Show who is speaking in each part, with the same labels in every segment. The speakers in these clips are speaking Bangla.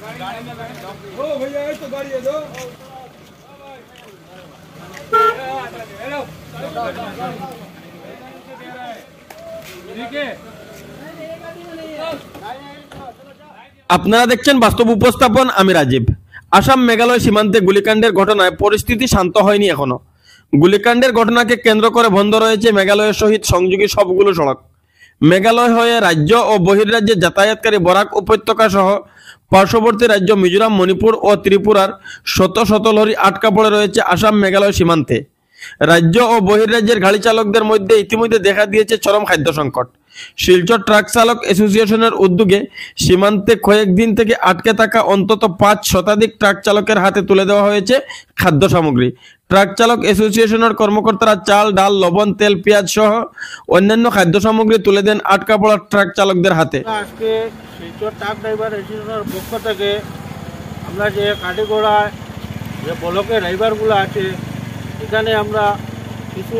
Speaker 1: ओ भैया ये तो गाड़ी है दो
Speaker 2: আপনারা দেখছেন বাস্তব উপস্থাপন আমি রাজীব আসাম মেঘালয় সীমান্তে গুলিকাণ্ডের ঘটনায় পরিস্থিতি শান্ত হয়নি এখনো গুলিকাণ্ডের ঘটনাকে কেন্দ্র করে বন্ধ রয়েছে মেঘালয়ের সহিত সংযোগী সবগুলো সড়ক মেঘালয় হয়ে রাজ্য ও বহির্রাজ্যে যাতায়াতকারী বরাক উপত্যকা সহ পার্শ্ববর্তী রাজ্য মিজোরাম, মণিপুর ও ত্রিপুরার শত শত লরি আটকা পড়ে রয়েছে আসাম মেঘালয় সীমান্তে। রাজ্য ও বহির্রাজ্যের গাড়ি চালকদের মধ্যে ইতিমধ্যে দেখা দিয়েছে চরম খাদ্য সংকট। শিলচর ট্রাক চালক অ্যাসোসিয়েশনের উদ্যোগে সীমান্তে কয়েকদিন থেকে আটকে থাকা অন্তত পাঁচ শতাধিক ট্রাক চালকের হাতে তুলে দেওয়া হয়েছে খাদ্য সামগ্রী। ট্রাক চালক অ্যাসোসিয়েশনের কর্মকর্তারা চাল, ডাল, লবণ, তেল, পেঁয়াজ সহ অন্যান্য খাদ্য সামগ্রী তুলে দেন আটকা পড়া ট্রাক চালকদের হাতে।
Speaker 3: আজকে শিলচর ট্রাক ড্রাইভার অ্যাসোসিয়েশনের পক্ষ থেকে আমরা যে কাটিগোড়ায় যে ব্লকের ড্রাইভারগুলো আছে, এখানে আমরা কিছু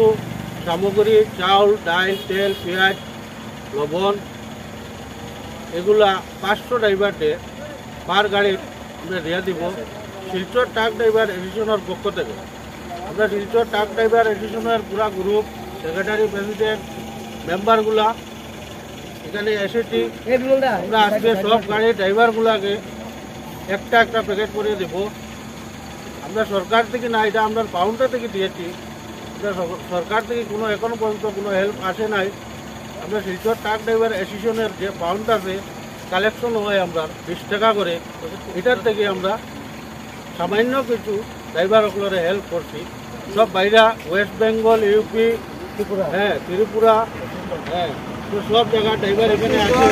Speaker 3: সামগ্রী চাউল ডাল, তেল, পেঁয়াজ লবণ এগুলা পাঁচশো ড্রাইভারকে পার গাড়ি আমরা দেওয়া দিব। শিলচর ট্রাক ড্রাইভার অ্যাসোসিয়েশনের পক্ষ থেকে। আমরা শিলচর ট্রাক ড্রাইভার এডিশনের পুরা গ্রুপ সেক্রেটারি প্রেসিডেন্ট মেম্বারগুলা এখানে এসেছি আমরা আজকে সব গাড়ির ড্রাইভারগুলাকে একটা একটা প্যাকেট করে দেব। আমরা সরকার থেকে না এটা আমরা পাউন্ডার থেকে দিয়েছি। সরকার থেকে কোনো এখনও পর্যন্ত কোনো হেল্প আসে নাই। আমরা শিলচর ট্রাক ড্রাইভার অ্যাসোসিয়েশনের যে পাউন্ড আছে কালেকশন হয় আমরা বিশ টাকা করে। এটার থেকে আমরা সামান্য কিছু ড্রাইভার ড্রাইভারগুলোরে হেল্প করছি। সব বাইরা ওয়েস্ট বেঙ্গল ইউপি ত্রিপুরা। হ্যাঁ ত্রিপুরা হ্যাঁ। তো সব জায়গা ড্রাইভার এখানে আছে।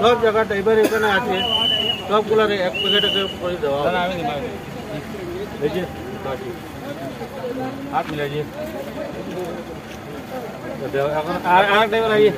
Speaker 3: সব জায়গা ড্রাইভার এখানে আছে। সবগুলারে এক প্যাকেট করে দেওয়া হবে। হাত মিলাই আর আর ড্রাইভার আইয়ে